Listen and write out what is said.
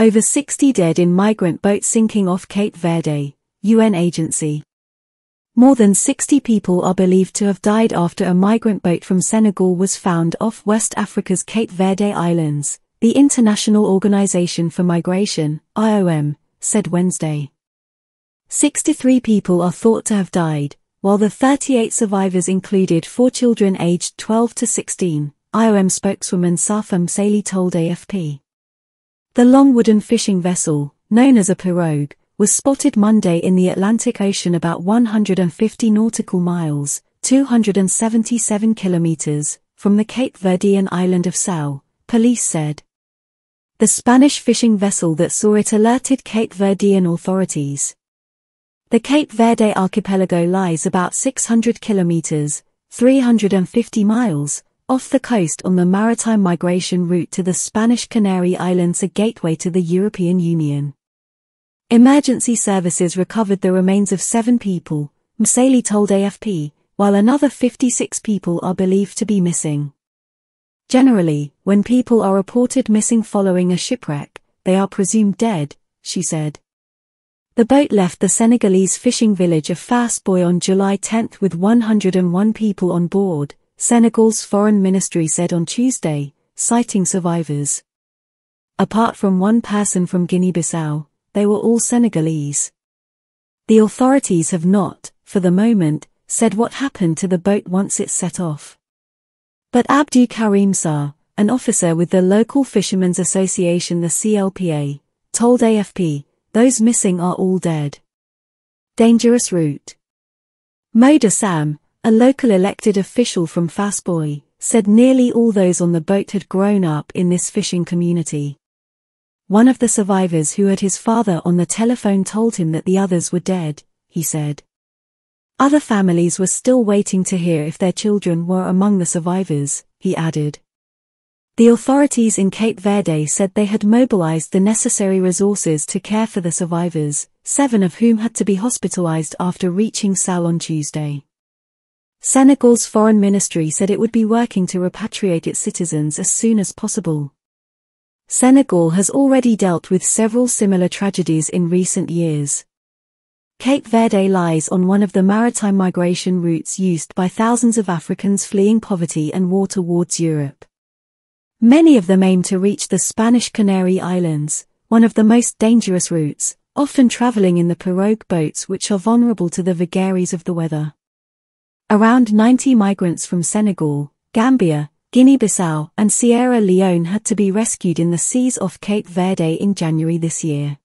Over 60 dead in migrant boat sinking off Cape Verde, UN agency. More than 60 people are believed to have died after a migrant boat from Senegal was found off West Africa's Cape Verde Islands, the International Organization for Migration, IOM, said Wednesday. 63 people are thought to have died, while the 38 survivors included four children aged 12 to 16, IOM spokeswoman Safa Msehli told AFP. The long wooden fishing vessel, known as a pirogue, was spotted Monday in the Atlantic Ocean about 150 nautical miles, 277 kilometers, from the Cape Verdean island of Sal, police said. The Spanish fishing vessel that saw it alerted Cape Verdean authorities. The Cape Verde archipelago lies about 600 kilometers, 350 miles, off the coast on the maritime migration route to the Spanish Canary Islands a gateway to the European Union. Emergency services recovered the remains of seven people, Msehli told AFP, while another 56 people are believed to be missing. Generally, when people are reported missing following a shipwreck, they are presumed dead, she said. The boat left the Senegalese fishing village of Fass-Boye on July 10 with 101 people on board, Senegal's foreign ministry said on Tuesday, citing survivors. Apart from one person from Guinea-Bissau, they were all Senegalese. The authorities have not, for the moment, said what happened to the boat once it set off. But Abdou Karim Sarr, an officer with the local Fishermen's Association the CLPA, told AFP, those missing are all dead. Dangerous route. Moda Samb, a local elected official from Fass-Boye, said nearly all those on the boat had grown up in this fishing community. One of the survivors who had his father on the telephone told him that the others were dead, he said. Other families were still waiting to hear if their children were among the survivors, he added. The authorities in Cape Verde said they had mobilized the necessary resources to care for the survivors, seven of whom had to be hospitalized after reaching Sal on Tuesday. Senegal's foreign ministry said it would be working to repatriate its citizens as soon as possible. Senegal has already dealt with several similar tragedies in recent years. Cape Verde lies on one of the maritime migration routes used by thousands of Africans fleeing poverty and war towards Europe. Many of them aim to reach the Spanish Canary Islands, one of the most dangerous routes, often traveling in the pirogue boats which are vulnerable to the vagaries of the weather. Around 90 migrants from Senegal, Gambia, Guinea-Bissau and Sierra Leone had to be rescued in the seas off Cape Verde in January this year.